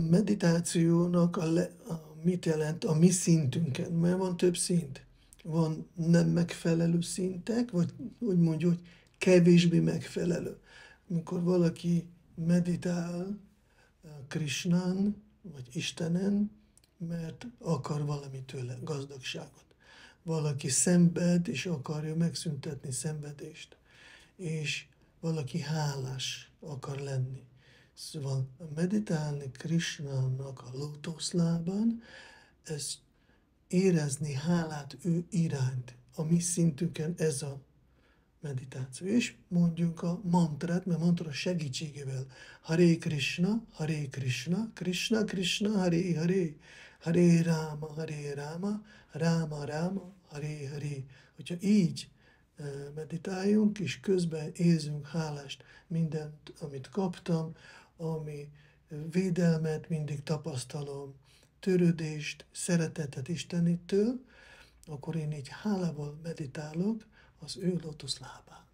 meditációnak a, le, a mit jelent a mi szintünken, mert van több szint. Van nem megfelelő szintek, vagy úgy mondjuk, hogy kevésbé megfelelő. Amikor valaki meditál eh, Krishnán, vagy Istenen, mert akar valami tőle, gazdagságot. Valaki szenved, és akarja megszüntetni szenvedést. És valaki hálás akar lenni. Szóval meditálni Krishnának a lótuszlában, ez érezni hálát ő iránt. A mi szintüken ez a meditáció. És mondjuk a mantrát, mert mantra segítségével. Hare Krishna, Hare Krishna, Krishna Krishna, Hare Hare, Hare Rama, Hare Rama, Rama Rama, Hare Hare. Hogyha így meditáljunk, és közben érzünk hálást mindent, amit kaptam, ami védelmet mindig tapasztalom, törődést, szeretetet Istenitől, akkor én így hálával meditálok az ő lotuszlábán.